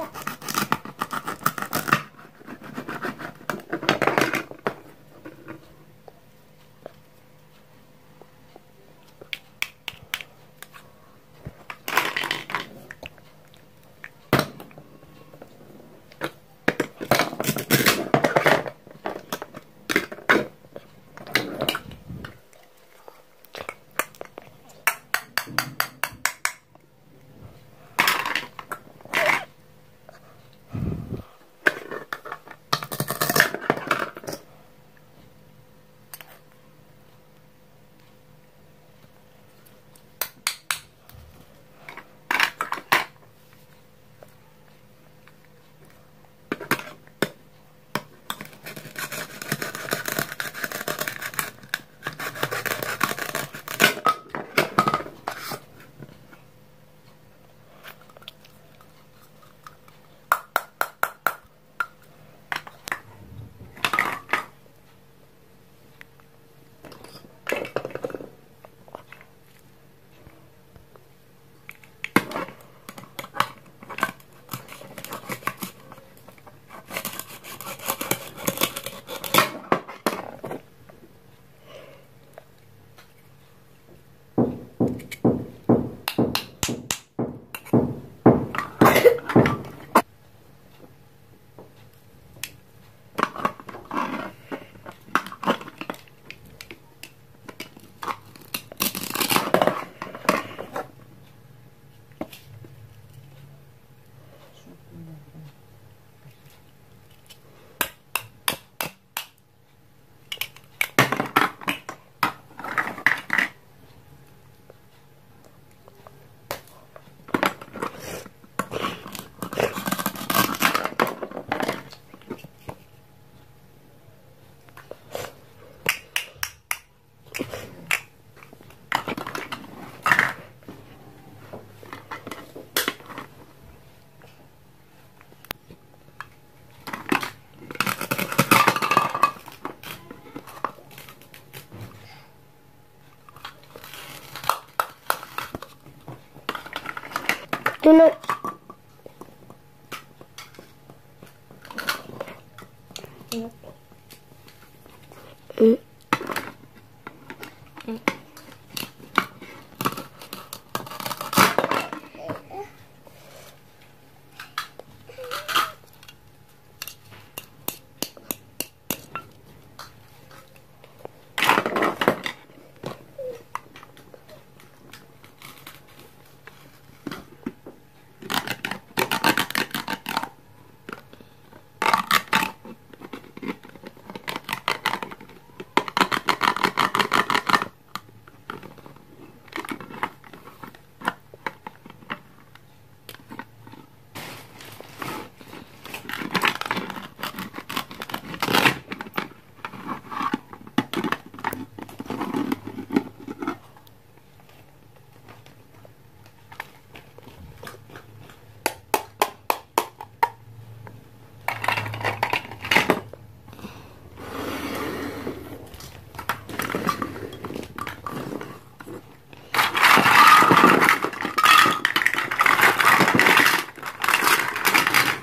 다 Tôi nói Mm-hmm.